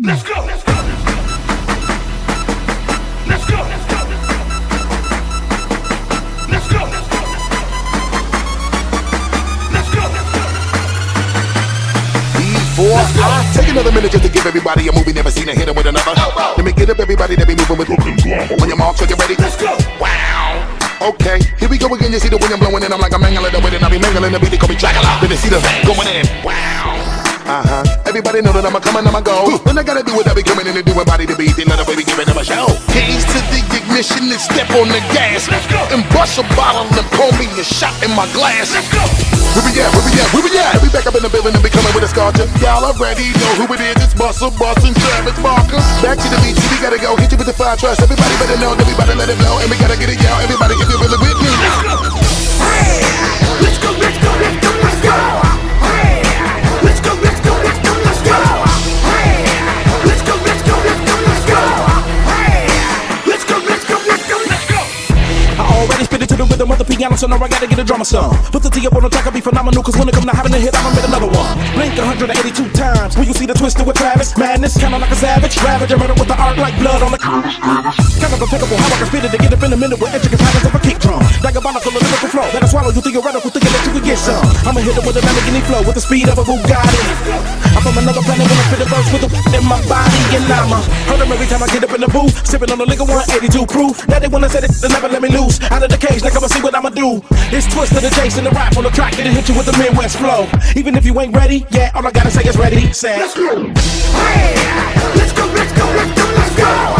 Let's go. Let's go. Let's go. Let's go. Let's go. Let's go. Before I take another minute just to give everybody a movie never seen a hit 'em with another. Let me get up everybody that be moving with On your marks, are you ready? Let's go. Wow. Okay, here we go again. You see the wind I'm blowing in. I'm like a mangling the wind and I be mangling the beat. They call me Dracula. Then they see the going in. Wow. Uh huh. Everybody know that I'm a coming, I'm a go. When I gotta do it, I be coming in and doing body to beat. They let a baby giving them a show. Keys to the ignition and step on the gas. Let's go. And bust a bottle and pour me a shot in my glass. Let's go. Where we at? Where we at? Where we at? We back up in the building and be coming with a sculpture. Y'all already know who it is. It's Busta, Bus, and Travis Barker. Back to the beach, we gotta go. Hit you with the fire trust. Everybody better know everybody let it blow. And we gotta get it, y'all. Everybody, if you're really with me. Let's go. Piano, so now I gotta get a drummer song. Put the T up on the track, I'll be phenomenal, cause when it come to having a hit, I'ma make another one. Blink 182 times, when you see the Twista with Travis. Madness, kinda like a savage. Ravage, murder with the art like blood on the canvas. Kind of impeccable, how I can spit it to get up in a minute with intricate patterns of a kick drum. Diabolical lyrical flow, that'll swallow you theoretical, thinking that you could get some. I'ma hit it with a Lamborghini flow, with the speed of a Bugatti. I'm from another planet when I spit a verse with the in my body, and I'ma hurt 'em every time I get up in the booth. Sipping on the liquor 182 proof. Now they wanna say it, they never let me loose. Out of the cage, now come and see what I'ma do. It's twist of the chase and the rap on the track that'll hit you with the Midwest flow. Even if you ain't ready, yeah, all I gotta say is ready, set. Let's go. Let's go. Let's go. Let's go. Let's go.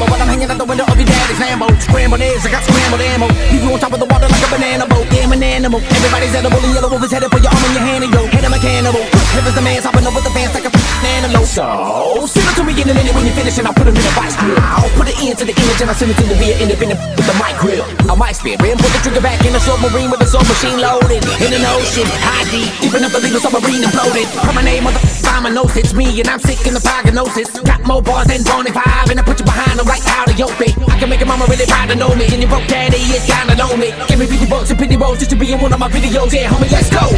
While I'm hanging out the window of your daddy's Lambo. Scrambled eggs, I got scrambled ammo. Leave you on top of the water like a banana boat. I'm an animal. Everybody's edible And Yelawolf is headed for your arm and your hand And yo, head I'm a cannibal. It's the man hopping over the fence like a animal. So, send it to me in a minute when you finish And I'll put it in a vice grill. I'll put it into the image And I'll send it to the via independent with the mic grill. I might spit and put the trigger back in the submarine With the soul machine loaded In an ocean, high deep Deep enough to leave the submarine imploded. Put my name on the Simon knows it's me and I'm sick in the prognosis. Got more bars than Bonnie Five to know me. And your broke daddy is kinda lonely. Give me 50 bucks and 50 rolls just to be in one of my videos. Yeah homie Let's go.